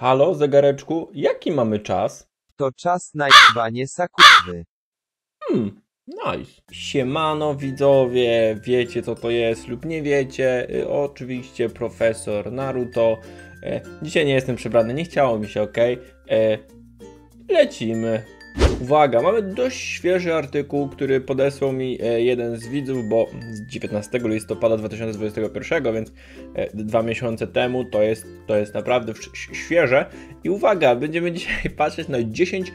Halo, zegareczku, jaki mamy czas? To czas na jebanie sakurwy. Hmm, nice. Siemano widzowie, wiecie co to jest lub nie wiecie. Y, oczywiście profesor Naruto. E, dzisiaj nie jestem przebrany, nie chciało mi się, ok? E, lecimy. Uwaga, mamy dość świeży artykuł, który podesłał mi e, jeden z widzów, bo z 19 listopada 2021, więc e, dwa miesiące temu to jest, to jest naprawdę świeże. I uwaga, będziemy dzisiaj patrzeć na 10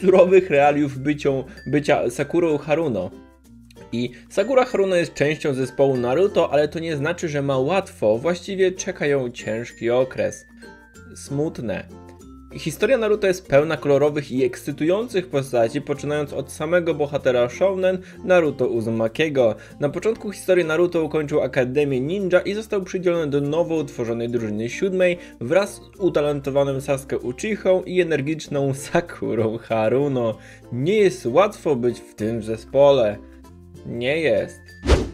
surowych realiów bycią, bycia Sakurą Haruno. I Sakura Haruno jest częścią zespołu Naruto, ale to nie znaczy, że ma łatwo. Właściwie czeka ją ciężki okres. Smutne. Historia Naruto jest pełna kolorowych i ekscytujących postaci, poczynając od samego bohatera shounen Naruto Uzumakiego. Na początku historii Naruto ukończył Akademię Ninja i został przydzielony do nowo utworzonej drużyny siódmej wraz z utalentowanym Sasuke Uchihą i energiczną Sakurą Haruno. Nie jest łatwo być w tym zespole. Nie jest.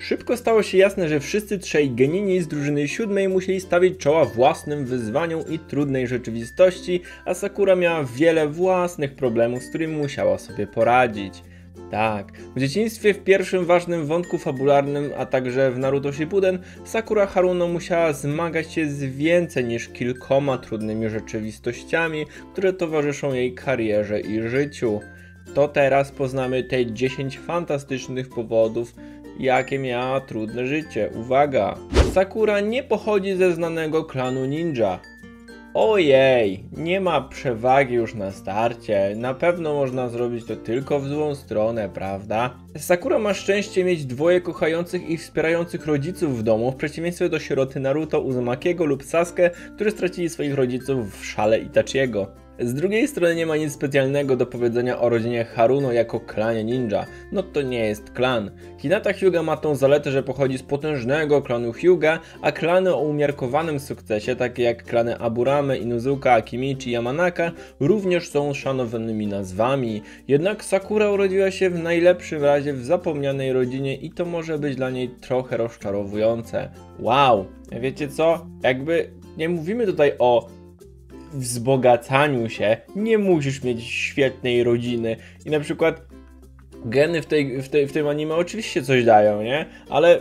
Szybko stało się jasne, że wszyscy trzej genini z drużyny siódmej musieli stawić czoła własnym wyzwaniom i trudnej rzeczywistości, a Sakura miała wiele własnych problemów, z którymi musiała sobie poradzić. Tak, w dzieciństwie w pierwszym ważnym wątku fabularnym, a także w Naruto Shippuden, Sakura Haruno musiała zmagać się z więcej niż kilkoma trudnymi rzeczywistościami, które towarzyszą jej karierze i życiu. To teraz poznamy te 10 fantastycznych powodów, jakie miała trudne życie. Uwaga! Sakura nie pochodzi ze znanego klanu ninja. Ojej, nie ma przewagi już na starcie. Na pewno można zrobić to tylko w złą stronę, prawda? Sakura ma szczęście mieć dwoje kochających i wspierających rodziców w domu, w przeciwieństwie do sieroty Naruto, Uzumakiego lub Sasuke, którzy stracili swoich rodziców w szale Itachiego. Z drugiej strony nie ma nic specjalnego do powiedzenia o rodzinie Haruno jako klanie ninja. No to nie jest klan. Hinata Hyuga ma tą zaletę, że pochodzi z potężnego klanu Hyuga, a klany o umiarkowanym sukcesie, takie jak klany Aburame, Inuzuka, Akimichi Yamanaka, również są szanowanymi nazwami. Jednak Sakura urodziła się w najlepszym razie w zapomnianej rodzinie i to może być dla niej trochę rozczarowujące. Wow, wiecie co? Jakby nie mówimy tutaj o wzbogacaniu się, nie musisz mieć świetnej rodziny. I na przykład geny w, tej, w, tej, w tym anime oczywiście coś dają, nie? Ale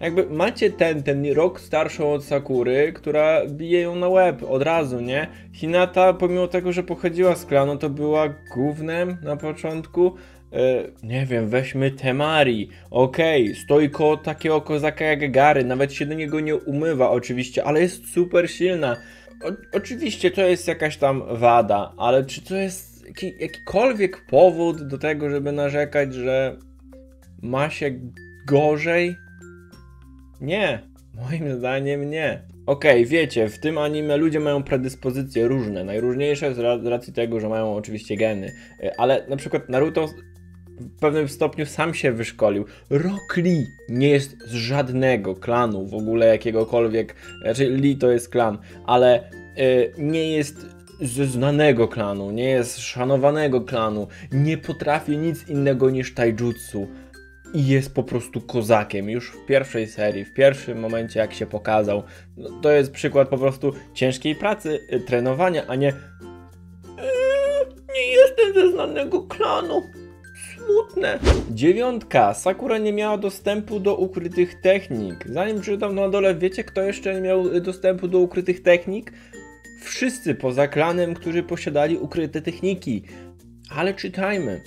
jakby macie ten, ten rok starszą od Sakury, która bije ją na łeb od razu, nie? Hinata, pomimo tego, że pochodziła z klanu, to była gównem na początku. E, nie wiem, weźmy Temari. Okej, stoi koło takiego kozaka jak Gary, nawet się do niego nie umywa oczywiście, ale jest super silna. O, oczywiście to jest jakaś tam wada, ale czy to jest jaki, jakikolwiek powód do tego, żeby narzekać, że ma się gorzej? Nie, moim zdaniem nie. Okej, wiecie, w tym anime ludzie mają predyspozycje różne, najróżniejsze z ra- z racji tego, że mają oczywiście geny, Y, ale na przykład Naruto w pewnym stopniu sam się wyszkolił. Rock Lee nie jest z żadnego klanu w ogóle jakiegokolwiek, znaczy Lee to jest klan, ale y, nie jest ze znanego klanu, nie jest szanowanego klanu, nie potrafi nic innego niż taijutsu i jest po prostu kozakiem już w pierwszej serii, w pierwszym momencie jak się pokazał. No, to jest przykład po prostu ciężkiej pracy, y, trenowania, a nie "Eee, nie jestem ze znanego klanu. Smutne. Dziewiątka. Sakura nie miała dostępu do ukrytych technik. Zanim przeczytam na dole, wiecie kto jeszcze nie miał dostępu do ukrytych technik? Wszyscy poza klanem, którzy posiadali ukryte techniki. Ale czytajmy.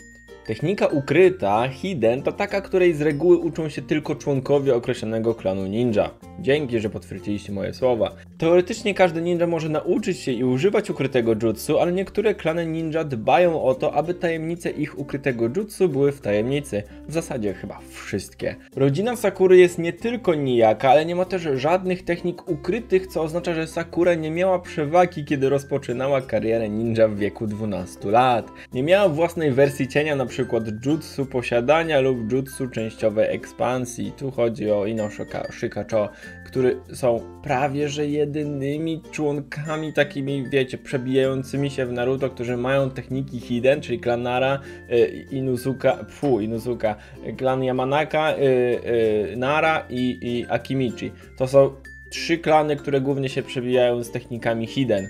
Technika ukryta, hidden, to taka, której z reguły uczą się tylko członkowie określonego klanu ninja. Dzięki, że potwierdziliście moje słowa. Teoretycznie każdy ninja może nauczyć się i używać ukrytego jutsu, ale niektóre klany ninja dbają o to, aby tajemnice ich ukrytego jutsu były w tajemnicy. W zasadzie chyba wszystkie. Rodzina Sakury jest nie tylko nijaka, ale nie ma też żadnych technik ukrytych, co oznacza, że Sakura nie miała przewagi, kiedy rozpoczynała karierę ninja w wieku 12 lat. Nie miała własnej wersji cienia, na przykład jutsu posiadania lub jutsu częściowej ekspansji. Tu chodzi o Ino Shika- Shikacho, który są prawie że jedynymi członkami takimi, wiecie, przebijającymi się w Naruto, którzy mają techniki hidden, czyli klan Nara, y, Inuzuka, fu, Inuzuka, klan Yamanaka, y, y, Nara i, i Akimichi. To są trzy klany, które głównie się przebijają z technikami hidden.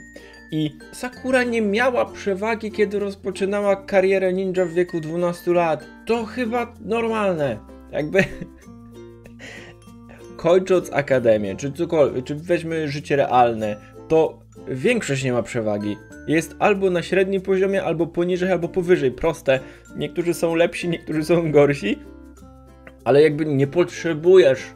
I Sakura nie miała przewagi, kiedy rozpoczynała karierę ninja w wieku 12 lat. To chyba normalne. Jakby. Kończąc akademię, czy cokolwiek, czy weźmy życie realne, to większość nie ma przewagi. Jest albo na średnim poziomie, albo poniżej, albo powyżej. Proste. Niektórzy są lepsi, niektórzy są gorsi, ale jakby nie potrzebujesz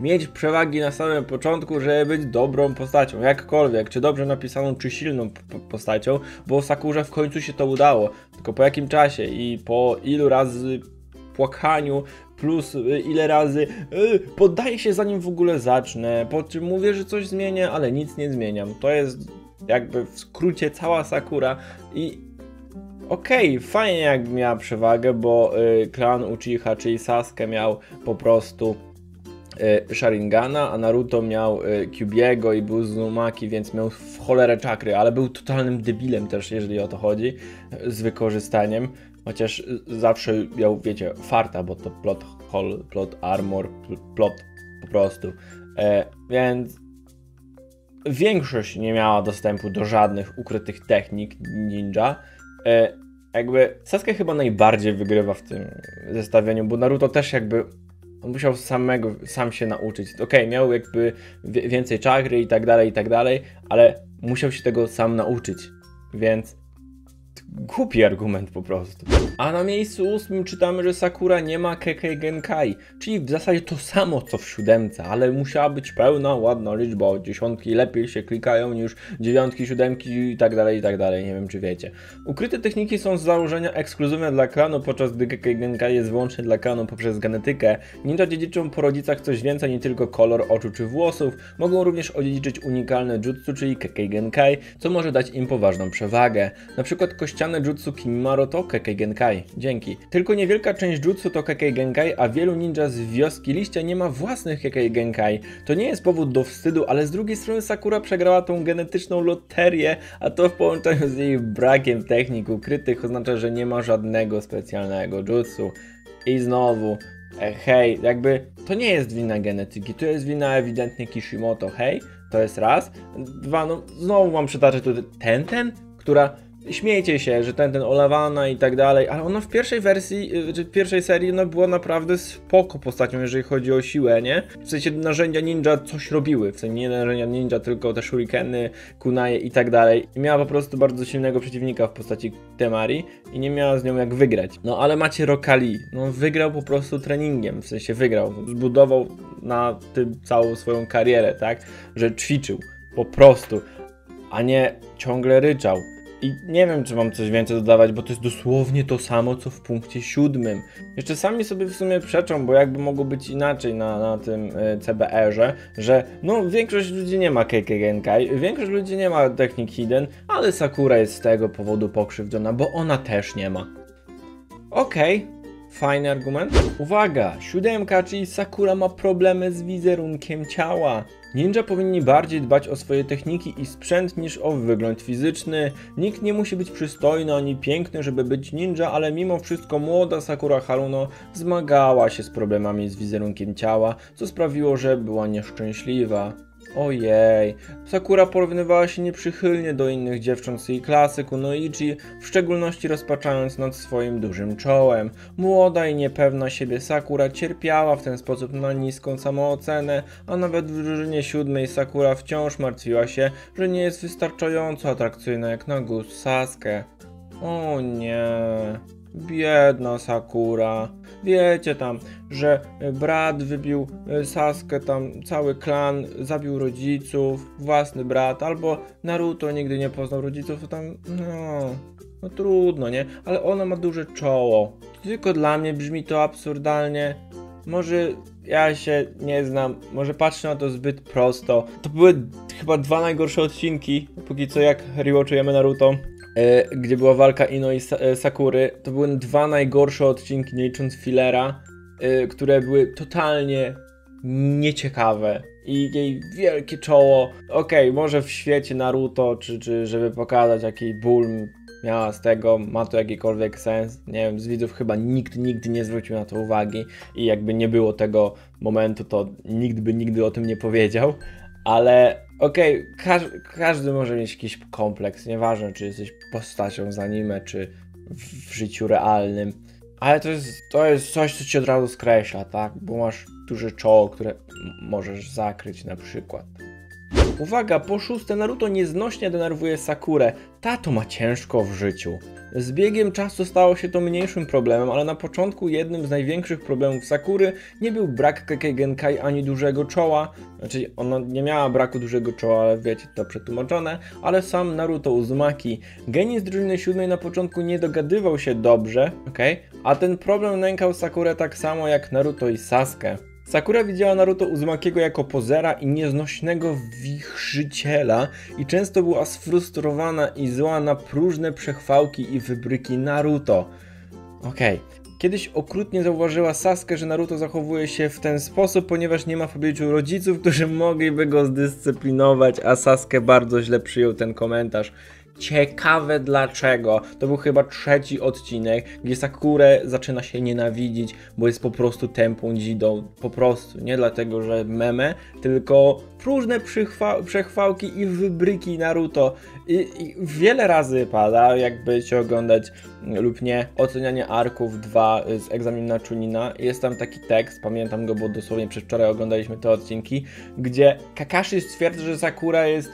mieć przewagi na samym początku, żeby być dobrą postacią, jakkolwiek, czy dobrze napisaną, czy silną postacią, bo Sakurze w końcu się to udało, tylko po jakim czasie i po ilu razy płakaniu, plus y, ile razy y, poddaję się zanim w ogóle zacznę, po czym mówię, że coś zmienię, ale nic nie zmieniam. To jest jakby w skrócie cała Sakura i Okej, fajnie jakby miała przewagę, bo y, klan Uchiha, czyli Sasuke miał po prostu Sharingana, a Naruto miał y, Kyubiego i był z Numaki, więc miał w cholerę czakry, ale był totalnym debilem też, jeżeli o to chodzi, z wykorzystaniem. Chociaż zawsze miał, wiecie, farta, bo to plot hole, plot armor, pl- plot po prostu. E, więc większość nie miała dostępu do żadnych ukrytych technik ninja. E, jakby Sasuke chyba najbardziej wygrywa w tym zestawieniu, bo Naruto też jakby on musiał samego, sam się nauczyć. Okej, miał jakby więcej czakry i tak dalej, i tak dalej, ale musiał się tego sam nauczyć, więc głupi argument po prostu. A na miejscu ósmym czytamy, że Sakura nie ma Kekkei Genkai, czyli w zasadzie to samo co w siódemce, ale musiała być pełna, ładna liczba, dziesiątki lepiej się klikają niż dziewiątki, siódemki i tak dalej, i tak dalej, nie wiem czy wiecie. Ukryte techniki są z założenia ekskluzywne dla klanu, podczas gdy Kekkei Genkai jest wyłącznie dla klanu poprzez genetykę. Ninja dziedziczą po rodzicach coś więcej niż tylko kolor oczu czy włosów, mogą również odziedziczyć unikalne jutsu, czyli Kekkei Genkai, co może dać im poważną przewagę. Na przykład kościane jutsu Kimimaro to Kekkei Genkai. Dzięki. Tylko niewielka część jutsu to Kekkei Genkai, a wielu ninja z wioski liścia nie ma własnych Kekkei Genkai. To nie jest powód do wstydu, ale z drugiej strony Sakura przegrała tą genetyczną loterię, a to w połączeniu z jej brakiem technik ukrytych oznacza, że nie ma żadnego specjalnego jutsu. I znowu, e, hej, jakby to nie jest wina genetyki, to jest wina ewidentnie Kishimoto, hej, to jest raz. Dwa, no znowu mam przytaczać tutaj ten, ten, która śmiejecie się, że ten, ten olewana i tak dalej, ale ona w pierwszej wersji, y, czy w pierwszej serii, no była naprawdę spoko postacią, jeżeli chodzi o siłę, nie? W sensie narzędzia ninja coś robiły, w sensie nie narzędzia ninja, tylko te shurikeny, kunaje i tak dalej. I miała po prostu bardzo silnego przeciwnika w postaci Temari i nie miała z nią jak wygrać. No ale macie Rokali, no wygrał po prostu treningiem, w sensie wygrał, zbudował na tym całą swoją karierę, tak? Że ćwiczył, po prostu, a nie ciągle ryczał. I nie wiem, czy mam coś więcej dodawać, bo to jest dosłownie to samo, co w punkcie siódmym. Jeszcze sami sobie w sumie przeczą, bo jakby mogło być inaczej na, na tym y, CBR-ze, że no większość ludzi nie ma Kekkei Genkai, większość ludzi nie ma technik Hidden, ale Sakura jest z tego powodu pokrzywdzona, bo ona też nie ma. Okej, fajny argument. Uwaga, siódemka, czyli Sakura ma problemy z wizerunkiem ciała. Ninja powinni bardziej dbać o swoje techniki i sprzęt niż o wygląd fizyczny. Nikt nie musi być przystojny ani piękny, żeby być ninja, ale mimo wszystko młoda Sakura Haruno zmagała się z problemami z wizerunkiem ciała, co sprawiło, że była nieszczęśliwa. Ojej, Sakura porównywała się nieprzychylnie do innych dziewcząt z jej klasy Kunoichi, w szczególności rozpaczając nad swoim dużym czołem. Młoda i niepewna siebie Sakura cierpiała w ten sposób na niską samoocenę, a nawet w drużynie siódmej Sakura wciąż martwiła się, że nie jest wystarczająco atrakcyjna jak na gust Sasuke. O nie, biedna Sakura. Wiecie tam, że brat wybił e, Saskę, tam cały klan, zabił rodziców, własny brat, albo Naruto nigdy nie poznał rodziców, tam, no, no trudno, nie? Ale ona ma duże czoło. Tylko dla mnie brzmi to absurdalnie. Może ja się nie znam, może patrzę na to zbyt prosto. To były chyba dwa najgorsze odcinki, póki co jak rewatchujemy Naruto. E, Gdzie była walka Ino i e, Sakury, to były dwa najgorsze odcinki, nie licząc fillera, y, które były totalnie nieciekawe i jej wielkie czoło. Okej, może w świecie Naruto, czy, czy żeby pokazać jaki ból miała z tego, ma to jakikolwiek sens. Nie wiem, z widzów chyba nikt nigdy nie zwrócił na to uwagi i jakby nie było tego momentu, to nikt by nigdy o tym nie powiedział, ale okej, każ każdy może mieć jakiś kompleks, nieważne czy jesteś postacią z anime, czy w, w życiu realnym, ale to jest, to jest coś, co ci od razu skreśla, tak? Bo masz duże czoło, które możesz zakryć na przykład. Uwaga, po szóste, Naruto nieznośnie denerwuje Sakurę. Tato ma ciężko w życiu. Z biegiem czasu stało się to mniejszym problemem, ale na początku jednym z największych problemów Sakury nie był brak Kekkei Genkai ani dużego czoła. Znaczy, ona nie miała braku dużego czoła, ale wiecie, to przetłumaczone. Ale sam Naruto Uzumaki. Genii z drużyny siódmej na początku nie dogadywał się dobrze, okej? A ten problem nękał Sakurę tak samo jak Naruto i Sasuke. Sakura widziała Naruto Uzumakiego jako pozera i nieznośnego wichrzyciela i często była sfrustrowana i zła na próżne przechwałki i wybryki Naruto. Okej. Kiedyś okrutnie zauważyła Sasuke, że Naruto zachowuje się w ten sposób, ponieważ nie ma w pobliżu rodziców, którzy mogliby go zdyscyplinować, a Sasuke bardzo źle przyjął ten komentarz. Ciekawe dlaczego. To był chyba trzeci odcinek, gdzie Sakurę zaczyna się nienawidzić, bo jest po prostu tępą dzidą. Po prostu. Nie dlatego, że meme, tylko przychwa- przechwałki i wybryki Naruto. I, I wiele razy pada, jak będziecie oglądać mm, lub nie, ocenianie arków 2 z egzaminu na Chunina. Jest tam taki tekst, pamiętam go, bo dosłownie przedwczoraj oglądaliśmy te odcinki, gdzie Kakashi stwierdza, że Sakura jest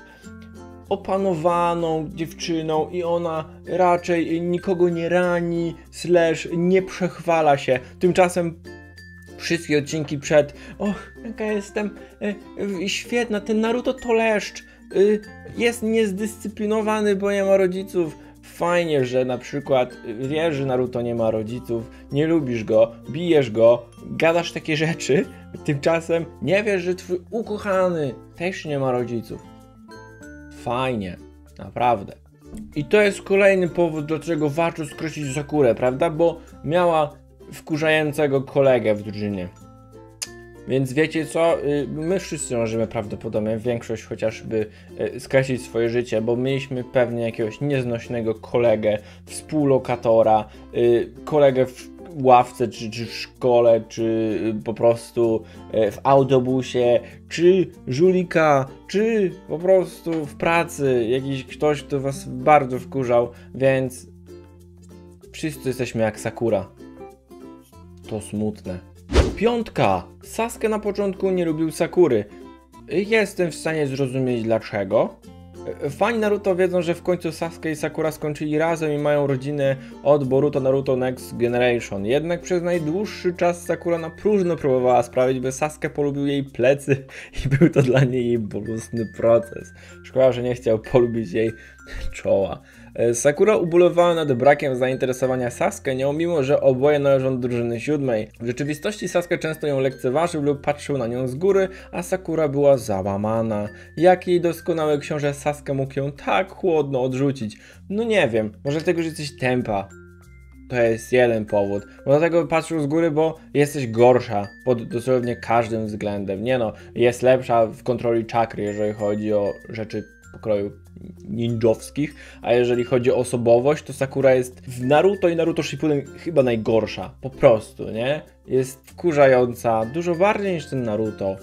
opanowaną dziewczyną i ona raczej nikogo nie rani, slash nie przechwala się. Tymczasem wszystkie odcinki przed och, jaka jestem e, świetna, ten Naruto to leszcz, y, jest niezdyscyplinowany, bo nie ma rodziców. Fajnie, że na przykład wiesz, że Naruto nie ma rodziców, nie lubisz go, bijesz go, gadasz takie rzeczy, tymczasem nie wiesz, że twój ukochany też nie ma rodziców. Fajnie, naprawdę. I to jest kolejny powód, dlaczego warto skrócić Sakurę, prawda? Bo miała wkurzającego kolegę w drużynie. Więc wiecie co? Y, My wszyscy możemy prawdopodobnie, większość chociażby, y, skreślić swoje życie, bo mieliśmy pewnie jakiegoś nieznośnego kolegę, współlokatora, y, kolegę w ławce, czy, czy w szkole, czy y, po prostu y, w autobusie, czy żulika, czy po prostu w pracy, jakiś ktoś, kto was bardzo wkurzał, więc wszyscy jesteśmy jak Sakura. To smutne. Piątka. Sasuke na początku nie lubił Sakury. Jestem w stanie zrozumieć dlaczego. Fani Naruto wiedzą, że w końcu Sasuke i Sakura skończyli razem i mają rodzinę od Boruto Naruto Next Generation. Jednak przez najdłuższy czas Sakura na próżno próbowała sprawić, by Sasuke polubił jej plecy i był to dla niej bolesny proces. Szkoda, że nie chciał polubić jej czoła. E, Sakura ubolewała nad brakiem zainteresowania Sasuke, mimo że oboje należą do drużyny siódmej. W rzeczywistości Sasuke często ją lekceważył lub patrzył na nią z góry, a Sakura była załamana. Jak jej doskonały książę Sasuke mógł ją tak chłodno odrzucić? No nie wiem, może dlatego, że jesteś tempa. To jest jeden powód. Bo dlatego patrzył z góry, bo jesteś gorsza pod dosłownie każdym względem. Nie no, jest lepsza w kontroli czakry, jeżeli chodzi o rzeczy pokroju ninjowskich, a jeżeli chodzi o osobowość, to Sakura jest w Naruto i Naruto Shippuden chyba najgorsza, po prostu, nie? Jest wkurzająca, dużo bardziej niż ten Naruto.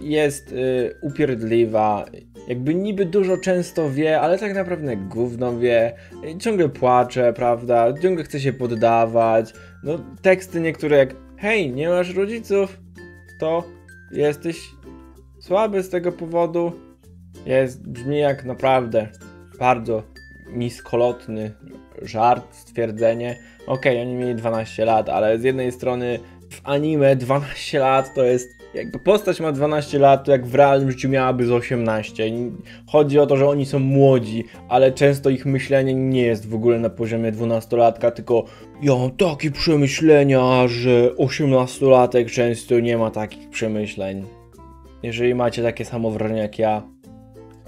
Jest y, upierdliwa, jakby niby dużo często wie, ale tak naprawdę gówno wie. Ciągle płacze, prawda? Ciągle chce się poddawać. No, teksty niektóre jak hej, nie masz rodziców, to jesteś słaby z tego powodu. Jest, brzmi jak naprawdę bardzo niskolotny żart, stwierdzenie. Okej, oni mieli 12 lat, ale z jednej strony w anime 12 lat to jest. Jakby postać ma 12 lat, to jak w realnym życiu miałaby z 18. I Chodzi o to, że oni są młodzi, ale często ich myślenie nie jest w ogóle na poziomie 12-latka, tylko ja mam takie przemyślenia, że 18-latek często nie ma takich przemyśleń. Jeżeli macie takie samo wrażenie jak ja,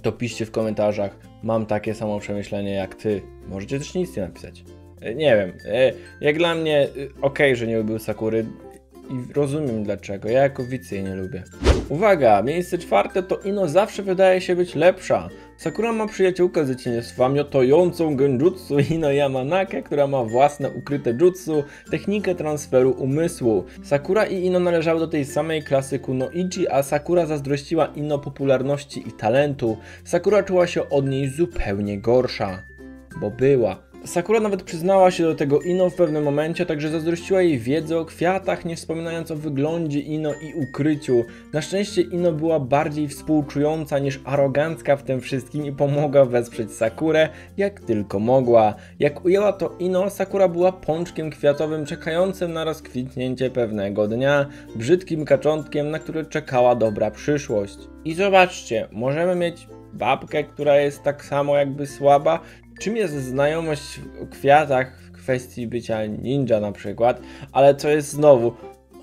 to piszcie w komentarzach. Mam takie samo przemyślenie jak ty. Możecie też nic nie napisać. E, Nie wiem. e, Jak dla mnie, e, okej, że nie lubił Sakury i rozumiem dlaczego. Ja jako widz jej nie lubię. Uwaga, miejsce czwarte to Ino zawsze wydaje się być lepsza. Sakura ma przyjaciółkę z dzieciństwa, miotującą genjutsu Ino Yamanake, która ma własne ukryte jutsu, technikę transferu umysłu. Sakura i Ino należały do tej samej klasy Kunoichi, a Sakura zazdrościła Ino popularności i talentu. Sakura czuła się od niej zupełnie gorsza, bo była. Sakura nawet przyznała się do tego Ino w pewnym momencie, także zazdrościła jej wiedzy o kwiatach, nie wspominając o wyglądzie Ino i ukryciu. Na szczęście Ino była bardziej współczująca niż arogancka w tym wszystkim i pomogła wesprzeć Sakurę jak tylko mogła. Jak ujęła to Ino, Sakura była pączkiem kwiatowym czekającym na rozkwitnięcie pewnego dnia, brzydkim kaczątkiem, na który czekała dobra przyszłość. I zobaczcie, możemy mieć babkę, która jest tak samo jakby słaba, czym jest znajomość o kwiatach w kwestii bycia ninja na przykład, ale co jest znowu,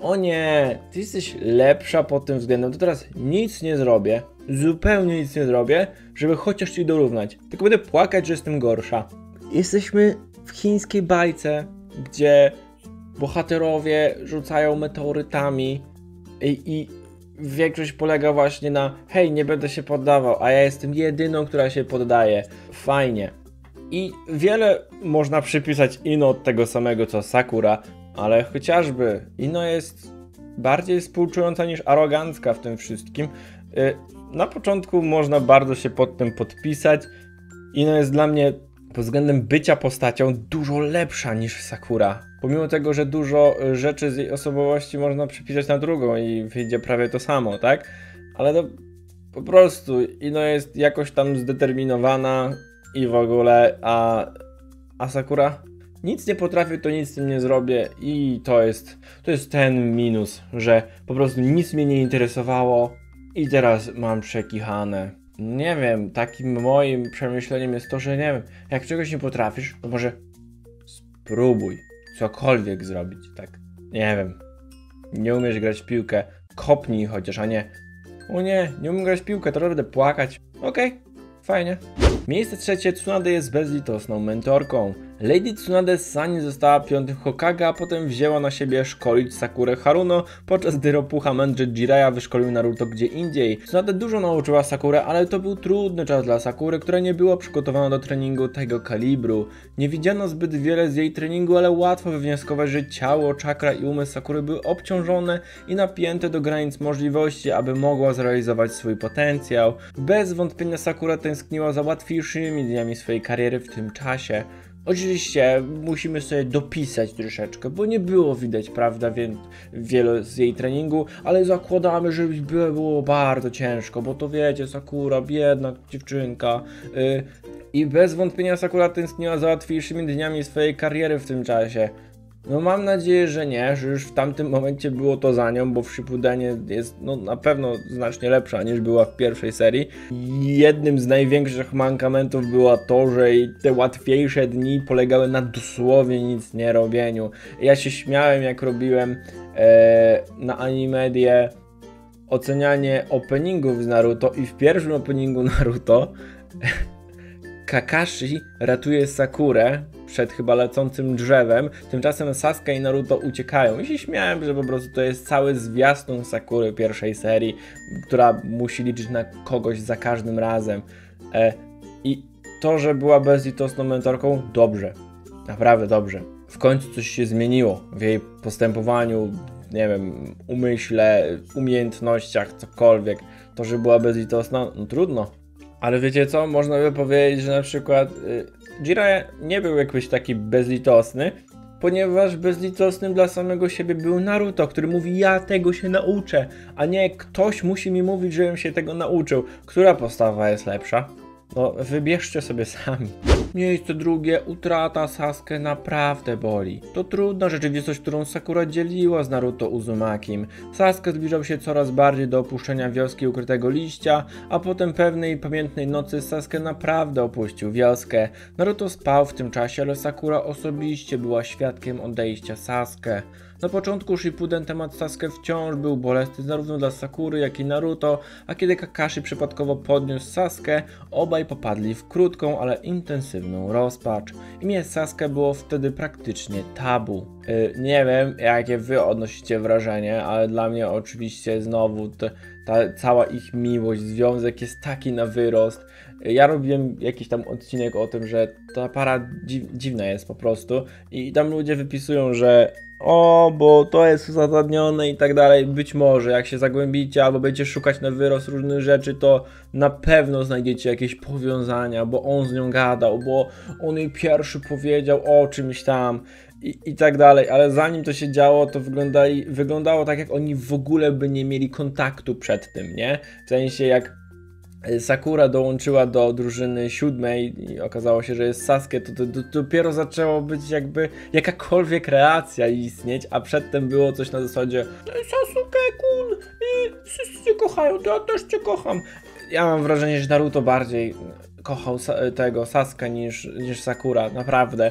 o nie, ty jesteś lepsza pod tym względem, to teraz nic nie zrobię, zupełnie nic nie zrobię, żeby chociaż ci dorównać, tylko będę płakać, że jestem gorsza. Jesteśmy w chińskiej bajce, gdzie bohaterowie rzucają meteorytami i, i większość polega właśnie na hej, nie będę się poddawał, a ja jestem jedyną, która się poddaje. Fajnie. I wiele można przypisać Ino od tego samego co Sakura, ale chociażby Ino jest bardziej współczująca niż arogancka w tym wszystkim. Y, na początku można bardzo się pod tym podpisać. Ino jest dla mnie pod względem bycia postacią dużo lepsza niż Sakura. Pomimo tego, że dużo rzeczy z jej osobowości można przypisać na drugą i wyjdzie prawie to samo, tak? Ale to po prostu Ino jest jakoś tam zdeterminowana, i w ogóle, a, a Sakura nic nie potrafię, to nic z tym nie zrobię i to jest, to jest ten minus, że po prostu nic mnie nie interesowało i teraz mam przekichane. Nie wiem, takim moim przemyśleniem jest to, że nie wiem, jak czegoś nie potrafisz, to może spróbuj cokolwiek zrobić, tak? Nie wiem, nie umiesz grać w piłkę, kopnij chociaż, a nie o nie, nie umiem grać w piłkę, to będę płakać. Okej, okay, fajnie. Miejsce trzecie Tsunade jest bezlitosną mentorką. Lady Tsunade Sani została piątym Hokage, a potem wzięła na siebie szkolić Sakurę Haruno, podczas gdy Ropucha mędrze Jiraiya wyszkolił Naruto gdzie indziej. Tsunade dużo nauczyła Sakurę, ale to był trudny czas dla Sakury, która nie była przygotowana do treningu tego kalibru. Nie widziano zbyt wiele z jej treningu, ale łatwo wywnioskować, że ciało, czakra i umysł Sakury były obciążone i napięte do granic możliwości, aby mogła zrealizować swój potencjał. Bez wątpienia Sakura tęskniła za łatwiejszymi dniami swojej kariery w tym czasie. Oczywiście musimy sobie dopisać troszeczkę, bo nie było widać, prawda, wie, wiele z jej treningu, ale zakładamy, że było bardzo ciężko, bo to wiecie, Sakura, biedna dziewczynka. Yy, I bez wątpienia Sakura tęskniła za łatwiejszymi dniami swojej kariery w tym czasie. No mam nadzieję, że nie, że już w tamtym momencie było to za nią, bo Shippudenie jest no, na pewno znacznie lepsza niż była w pierwszej serii. Jednym z największych mankamentów było to, że te łatwiejsze dni polegały na dosłownie nic nie robieniu. Ja się śmiałem jak robiłem e, na Animedie ocenianie openingów z Naruto i w pierwszym openingu Naruto Kakashi ratuje Sakurę przed chyba lecącym drzewem, tymczasem Sasuke i Naruto uciekają. I się śmiałem, że po prostu to jest cały zwiastun Sakury pierwszej serii, która musi liczyć na kogoś za każdym razem. E, I to, że była bezlitosną mentorką, dobrze. Naprawdę dobrze. W końcu coś się zmieniło w jej postępowaniu, nie wiem, umyśle, umiejętnościach, cokolwiek. To, że była bezlitosna, no trudno. Ale wiecie co? Można by powiedzieć, że na przykład y, Jiraiya nie był jakoś taki bezlitosny, ponieważ bezlitosnym dla samego siebie był Naruto, który mówi ja tego się nauczę, a nie ktoś musi mi mówić, żebym się tego nauczył. Która postawa jest lepsza? No, wybierzcie sobie sami. Miejsce drugie, utrata Sasuke naprawdę boli. To trudna rzeczywistość, którą Sakura dzieliła z Naruto Uzumakim. Sasuke zbliżał się coraz bardziej do opuszczenia wioski ukrytego liścia, a potem pewnej pamiętnej nocy Sasuke naprawdę opuścił wioskę. Naruto spał w tym czasie, ale Sakura osobiście była świadkiem odejścia Sasuke. Na początku Shippuden temat Sasuke wciąż był bolesny zarówno dla Sakury, jak i Naruto, a kiedy Kakashi przypadkowo podniósł Sasuke, obaj popadli w krótką, ale intensywną rozpacz. Imię Sasuke było wtedy praktycznie tabu. Yy, nie wiem, jakie wy odnosicie wrażenie, ale dla mnie oczywiście znowu ta cała ich miłość, związek jest taki na wyrost. Ja robiłem jakiś tam odcinek o tym, że ta para dziw, dziwna jest po prostu i tam ludzie wypisują, że o, bo to jest uzasadnione i tak dalej. Być może, jak się zagłębicie albo będziecie szukać na wyrost różnych rzeczy, to na pewno znajdziecie jakieś powiązania, bo on z nią gadał, bo on jej pierwszy powiedział o czymś tam i, i tak dalej, ale zanim to się działo, to wyglądali, wyglądało tak, jak oni w ogóle by nie mieli kontaktu przed tym, nie? W sensie, jak Sakura dołączyła do drużyny siódmej i okazało się, że jest Sasuke, to, to, to dopiero zaczęło być jakby jakakolwiek reakcja istnieć, a przedtem było coś na zasadzie Sasuke kun, wszyscy cię kochają, to ja też cię kocham. Ja mam wrażenie, że Naruto bardziej kochał tego Sasuke niż, niż Sakura, naprawdę.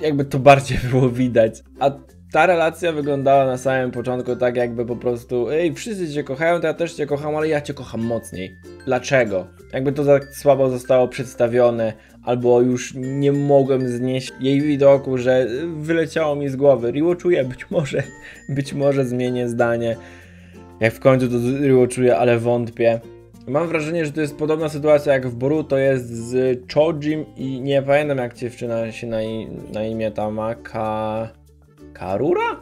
Jakby to bardziej było widać. A ta relacja wyglądała na samym początku tak jakby po prostu ej, wszyscy cię kochają, to ja też cię kocham, ale ja cię kocham mocniej. Dlaczego? Jakby to tak słabo zostało przedstawione, albo już nie mogłem znieść jej widoku, że wyleciało mi z głowy. czuję, być może, być może zmienię zdanie. Jak w końcu to czuję, ale wątpię. Mam wrażenie, że to jest podobna sytuacja jak w Boruto jest z Chojim i nie pamiętam jak dziewczyna się na, na imię ta ma. Karura?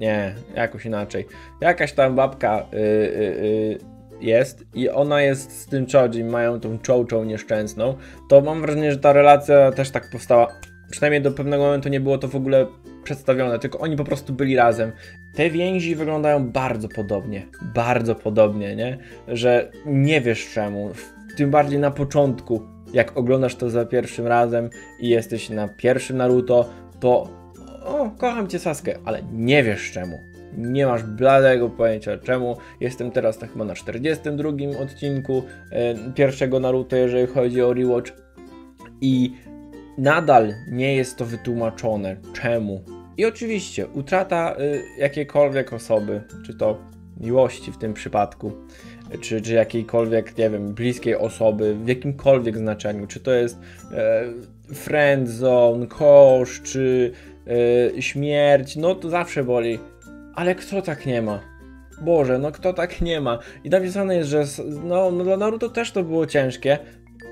Nie, jakoś inaczej. Jakaś tam babka yy, yy, jest i ona jest z tym Chojim, mają tą czołczą nieszczęsną, to mam wrażenie, że ta relacja też tak powstała. Przynajmniej do pewnego momentu nie było to w ogóle przedstawione, tylko oni po prostu byli razem. Te więzi wyglądają bardzo podobnie, bardzo podobnie, nie? Że nie wiesz czemu, tym bardziej na początku, jak oglądasz to za pierwszym razem i jesteś na pierwszym Naruto, to o, kocham cię Saskę, ale nie wiesz czemu. Nie masz bladego pojęcia czemu. Jestem teraz tak chyba na 42 odcinku e, pierwszego Naruto, jeżeli chodzi o rewatch. I nadal nie jest to wytłumaczone czemu. I oczywiście utrata y, jakiejkolwiek osoby, czy to miłości w tym przypadku, czy, czy jakiejkolwiek, nie wiem, bliskiej osoby, w jakimkolwiek znaczeniu, czy to jest e, friend zone, kosz, czy yy, śmierć, no to zawsze boli. Ale kto tak nie ma? Boże, no kto tak nie ma? I napisane jest, że no, no dla Naruto też to było ciężkie,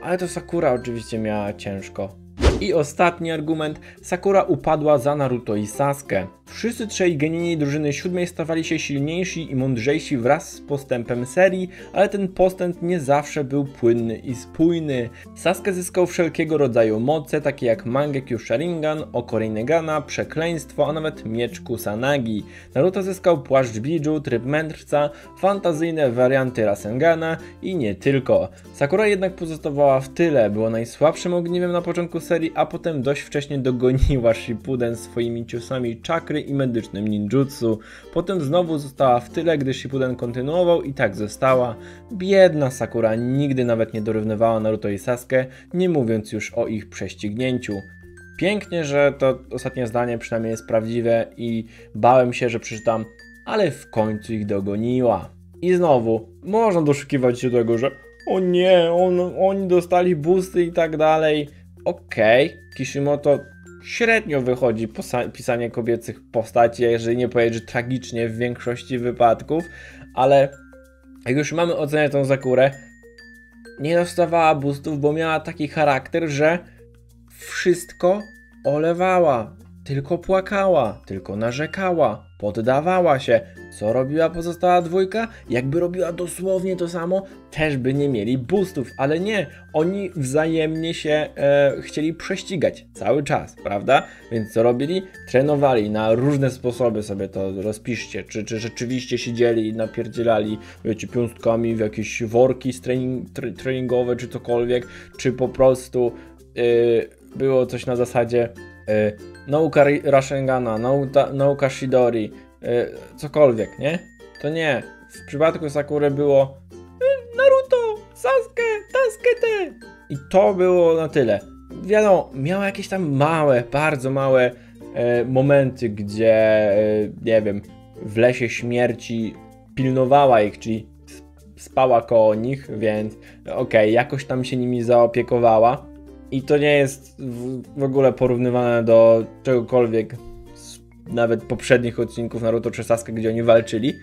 ale to Sakura oczywiście miała ciężko. I ostatni argument, Sakura upadła za Naruto i Sasuke. Wszyscy trzej genii drużyny siódmej stawali się silniejsi i mądrzejsi wraz z postępem serii, ale ten postęp nie zawsze był płynny i spójny. Sasuke zyskał wszelkiego rodzaju moce, takie jak Mangekyo Sharingan, Oko Rinegana, Przekleństwo, a nawet Miecz Kusanagi. Naruto zyskał płaszcz Biju, tryb mędrca, fantazyjne warianty Rasengana i nie tylko. Sakura jednak pozostawała w tyle, była najsłabszym ogniwem na początku serii, a potem dość wcześnie dogoniła Shippuden swoimi ciosami czakry i medycznym ninjutsu. Potem znowu została w tyle, gdy Shippuden kontynuował i tak została. Biedna Sakura nigdy nawet nie dorównywała Naruto i Sasuke, nie mówiąc już o ich prześcignięciu. Pięknie, że to ostatnie zdanie przynajmniej jest prawdziwe i bałem się, że przeczytam, ale w końcu ich dogoniła. I znowu, można doszukiwać się tego, że o nie, on, oni dostali boosty i tak dalej. Okej, okay. Kishimoto średnio wychodzi pisanie kobiecych postaci, jeżeli nie powiedzieć, że tragicznie w większości wypadków, ale jak już mamy oceniać tą Zakurę, nie dostawała boostów, bo miała taki charakter, że wszystko olewała, tylko płakała, tylko narzekała, poddawała się. Co robiła pozostała dwójka? Jakby robiła dosłownie to samo, też by nie mieli boostów, ale nie, oni wzajemnie się e, chcieli prześcigać cały czas, prawda? Więc co robili? Trenowali na różne sposoby sobie to rozpiszcie, czy, czy rzeczywiście siedzieli i napierdzielali, wiecie, piąstkami w jakieś worki trening, tre, treningowe, czy cokolwiek, czy po prostu e, było coś na zasadzie e, nauka Rashengana, nauka, nauka Shidori, yy, cokolwiek, nie? To nie. W przypadku Sakury było yy, Naruto, Sasuke, Sasuke I to było na tyle. Wiadomo, miała jakieś tam małe, bardzo małe e, momenty, gdzie, e, nie wiem, w lesie śmierci pilnowała ich, czyli spała koło nich, więc okej, jakoś tam się nimi zaopiekowała. I to nie jest w, ogóle porównywane do czegokolwiek z nawet poprzednich odcinków Naruto czy Sasuke, gdzie oni walczyli.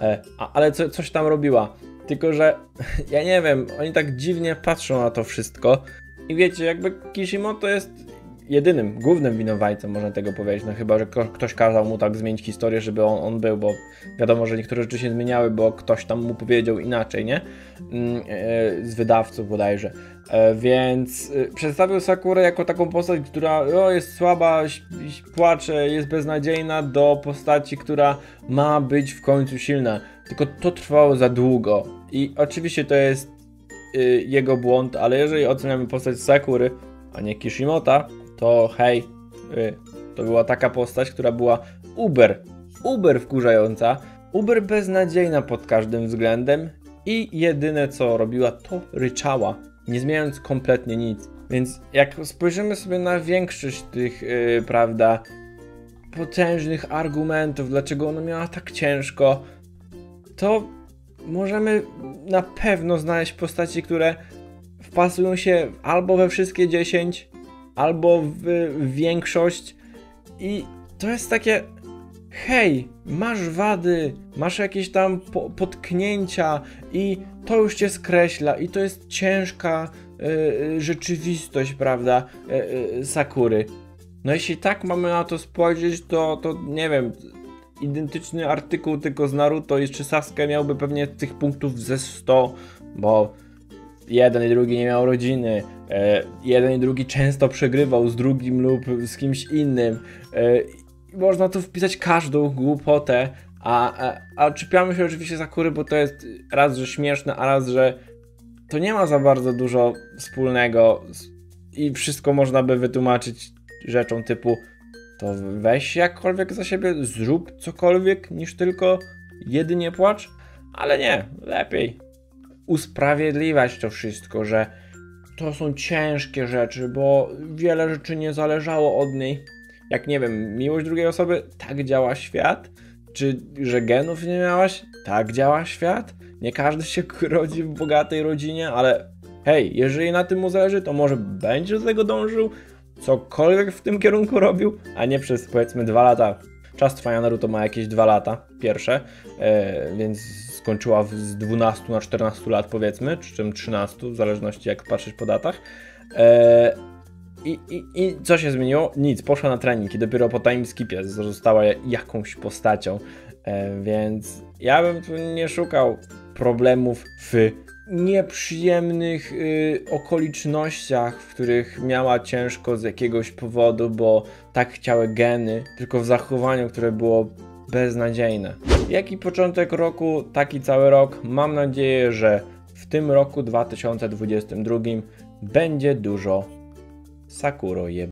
E, a, ale co, coś tam robiła. Tylko, że ja nie wiem, oni tak dziwnie patrzą na to wszystko. I wiecie, jakby Kishimoto jest jedynym, głównym winowajcą, można tego powiedzieć. No chyba, że ktoś kazał mu tak zmienić historię, żeby on, on był, bo wiadomo, że niektóre rzeczy się zmieniały, bo ktoś tam mu powiedział inaczej, nie? Mm, e, z wydawców bodajże. E, więc e, przedstawił Sakurę jako taką postać, która o, jest słaba, płacze, jest beznadziejna, do postaci, która ma być w końcu silna. Tylko to trwało za długo. I oczywiście to jest y, jego błąd, ale jeżeli oceniamy postać Sakury, a nie Kishimota, to hej, y, to była taka postać, która była uber, uber wkurzająca, uber beznadziejna pod każdym względem i jedyne co robiła to ryczała, nie zmieniając kompletnie nic. Więc jak spojrzymy sobie na większość tych, y, prawda, potężnych argumentów, dlaczego ona miała tak ciężko, to możemy na pewno znaleźć postaci, które wpasują się albo we wszystkie 10, albo w większość. I to jest takie. Hej, masz wady, masz jakieś tam po, potknięcia, i to już cię skreśla, i to jest ciężka y, y, rzeczywistość, prawda, y, y, Sakury. No jeśli tak mamy na to spojrzeć, to, to nie wiem, identyczny artykuł tylko z Naruto i czy Sasuke miałby pewnie tych punktów ze 100, bo jeden i drugi nie miał rodziny, jeden i drugi często przegrywał z drugim lub z kimś innym. Można tu wpisać każdą głupotę, a, a, a czepiamy się oczywiście za kury, bo to jest raz, że śmieszne, a raz, że to nie ma za bardzo dużo wspólnego i wszystko można by wytłumaczyć rzeczą typu to weź jakkolwiek za siebie, zrób cokolwiek niż tylko jedynie płacz, ale nie, lepiej usprawiedliwiać to wszystko, że to są ciężkie rzeczy, bo wiele rzeczy nie zależało od niej. Jak nie wiem, miłość drugiej osoby, tak działa świat. Czy że genów nie miałaś? Tak działa świat. Nie każdy się rodzi w bogatej rodzinie, ale hej, jeżeli na tym mu zależy, to może będzie do tego dążył, cokolwiek w tym kierunku robił, a nie przez powiedzmy dwa lata. Czas trwania Naruto ma jakieś dwa lata, pierwsze, e, więc skończyła z 12 na 14 lat powiedzmy, czy czym 13, w zależności jak patrzeć po datach. E, i, i, I co się zmieniło? Nic, poszła na trening i dopiero po time skipie została jakąś postacią. E, więc ja bym tu nie szukał problemów w nieprzyjemnych y, okolicznościach, w których miała ciężko z jakiegoś powodu, bo tak chciały geny, tylko w zachowaniu, które było beznadziejne. Jaki początek roku, taki cały rok. Mam nadzieję, że w tym roku 2022 będzie dużo Sakuro je